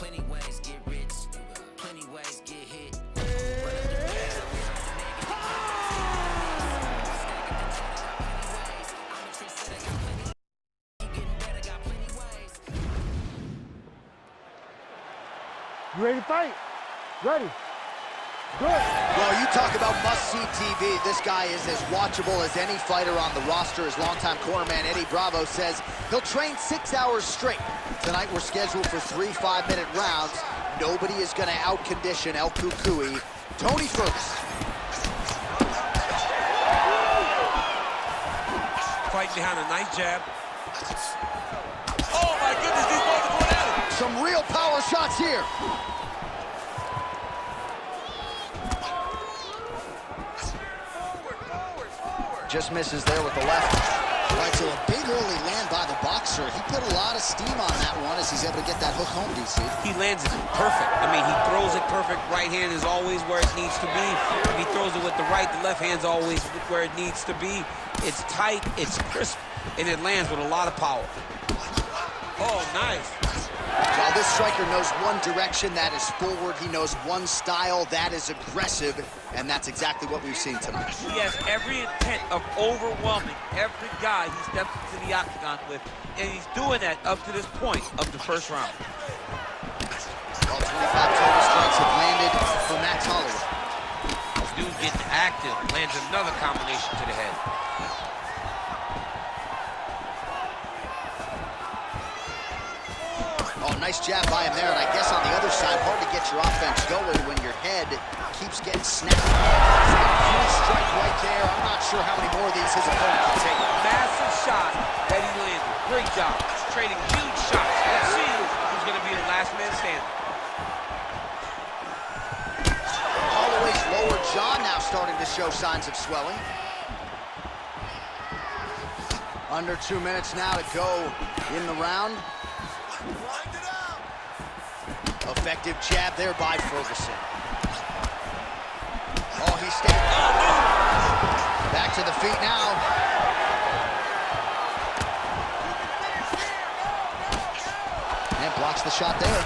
Plenty ways get rich, plenty ways get hit. You ready to fight? Ready. Good. Well, you talk about must-see TV. This guy is as watchable as any fighter on the roster. His longtime cornerman, Eddie Bravo, says he'll train six hours straight. Tonight, we're scheduled for three five-minute rounds. Nobody is going to out-condition El Cucuy. Tony first. Fighting behind a nice jab. Oh, my goodness, these boys are going at it. Some real power shots here. Just misses there with the left. Right, so a big early land by the boxer. He put a lot of steam on that one as he's able to get that hook home, DC. He lands it perfect. I mean, he throws it perfect. Right hand is always where it needs to be. If he throws it with the right, the left hand's always where it needs to be. It's tight, it's crisp, and it lands with a lot of power. Oh, nice. While this striker knows one direction, that is forward. He knows one style, that is aggressive, and that's exactly what we've seen tonight. He has every intent of overwhelming every guy he steps into the octagon with, and he's doing that up to this point of the first round. All 25 total strikes have landed for Max Holloway. Dude getting active, lands another combination to the head. Nice jab by him there, and I guess on the other side, hard to get your offense going when your head keeps getting snapped. Huge strike right there. I'm not sure how many more of these his opponent can take. Massive shot that he landed. Great job. Trading huge shots. Let's see who's going to be the last man standing. Holloway's lower jaw now starting to show signs of swelling. Under two minutes now to go in the round. Effective jab there by Ferguson. Oh, he's staying. Oh, Back to the feet now. And blocks the shot there.